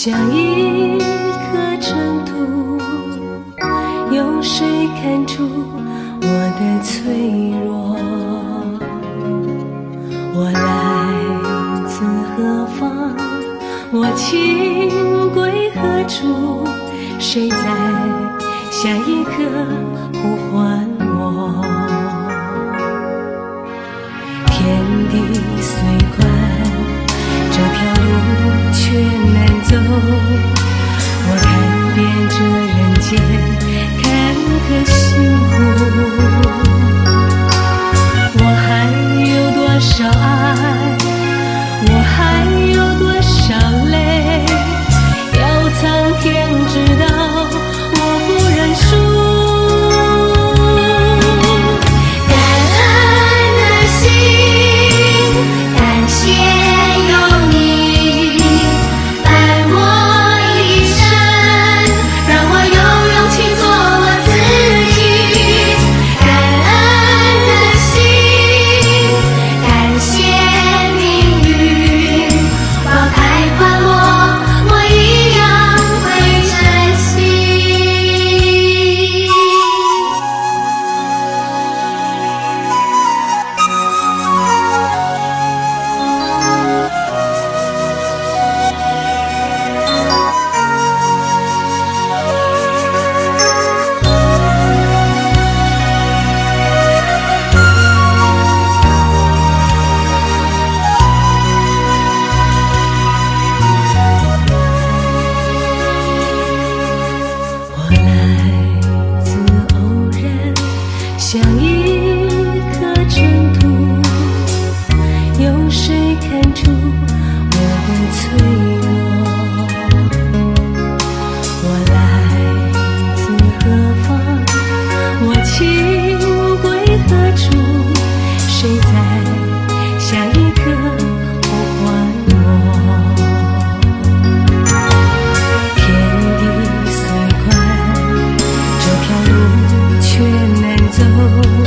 像一颗尘土有谁看出我的脆弱。我来自何方？我情归何处？谁在下一刻呼唤走。